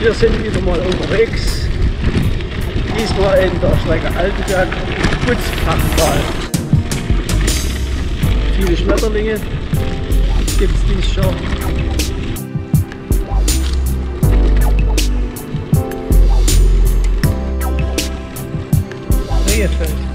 Wir sind wieder mal unterwegs. Diesmal in der Strecke Altenberg Putzfachtal. Viele Schmetterlinge gibt es dies schon. Rehfeld.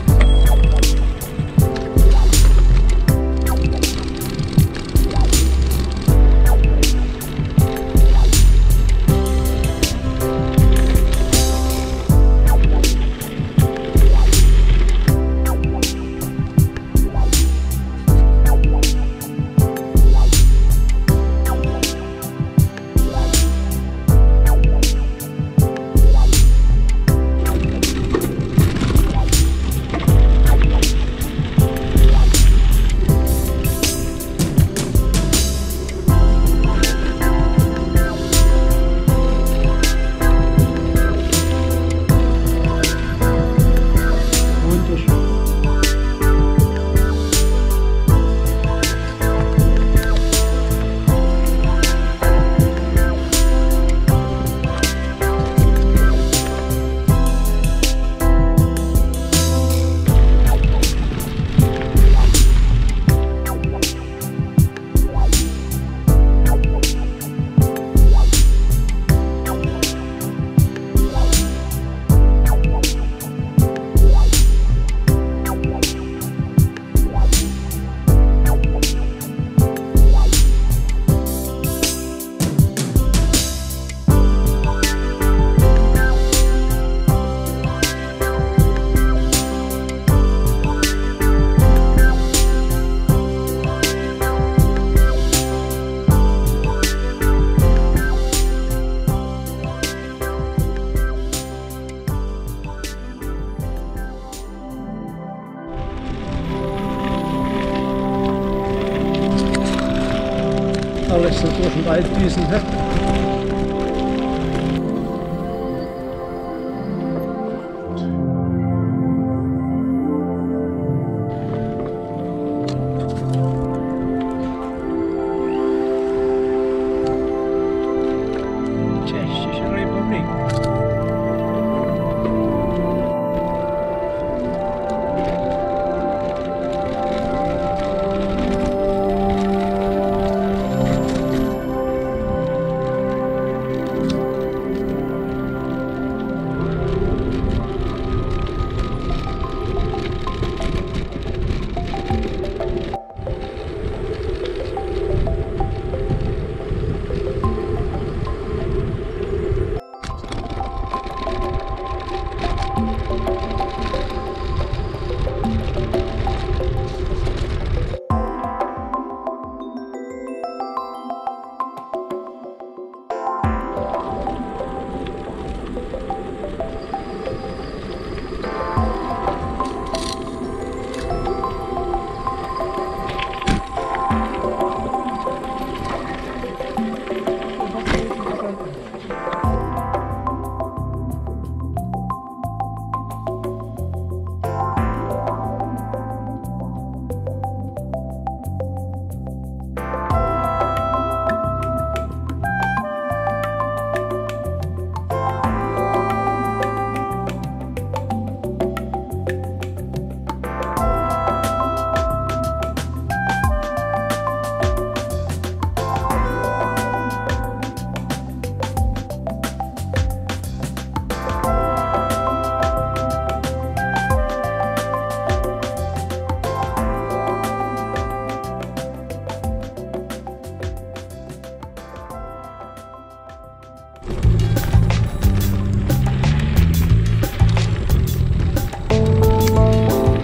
Alles so durch den Wald düsen.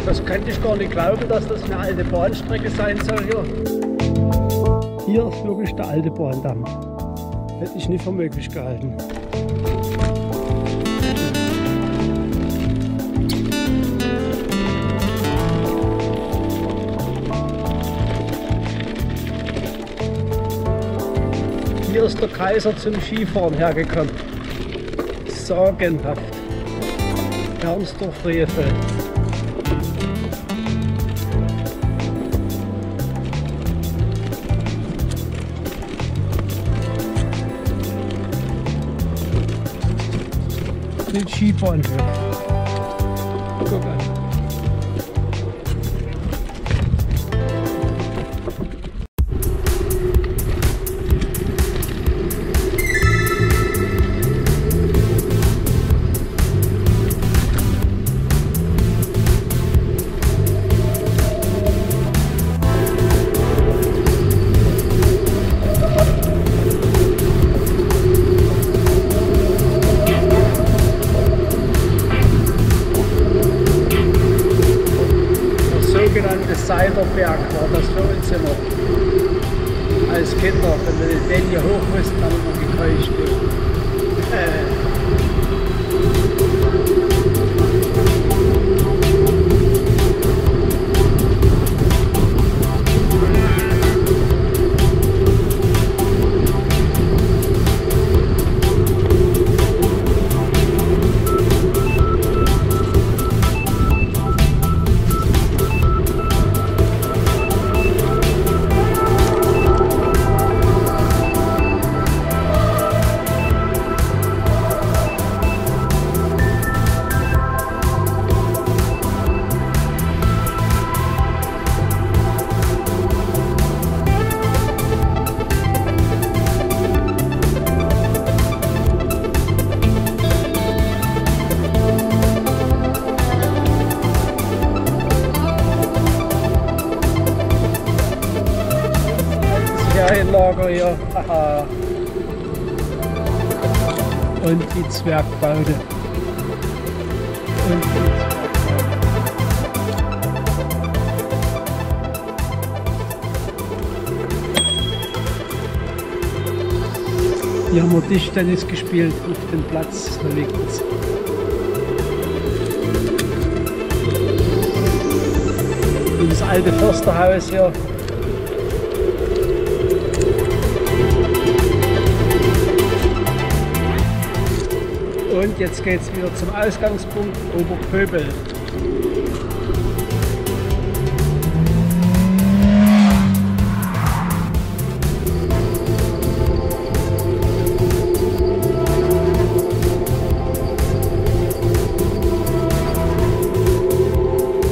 Das könnte ich gar nicht glauben, dass das eine alte Bahnstrecke sein soll hier. Hier ist wirklich der alte Bahndamm. Hätte ich nicht für möglich gehalten. Hier ist der Kaiser zum Skifahren hergekommen. Sagenhaft. Ernsdorf Rehfeld. den Skifahren will. Guck an. Size of the art Ferienlager hier. Und die Zwergbaude. Und die Hier haben wir Tischtennis gespielt auf dem Platz, da liegt es. Das alte Försterhaus hier Und jetzt geht es wieder zum Ausgangspunkt Oberpöbel.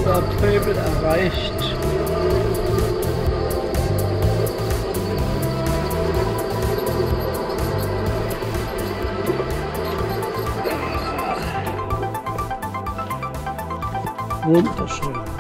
Der Pöbel erreicht punto solo.